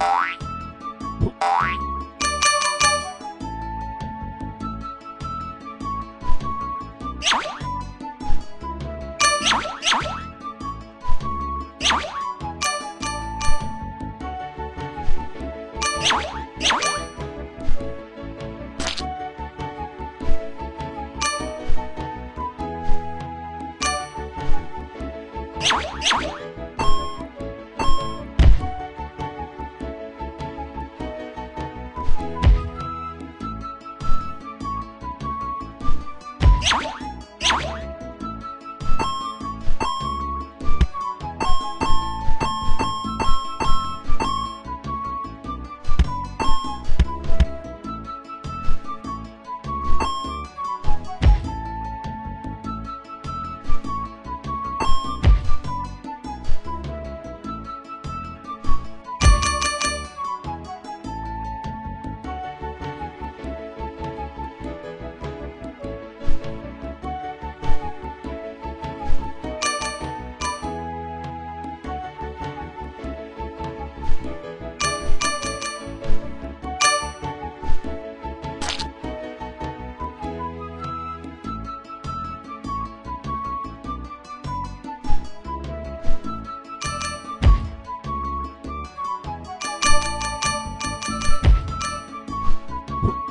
you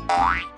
Bye.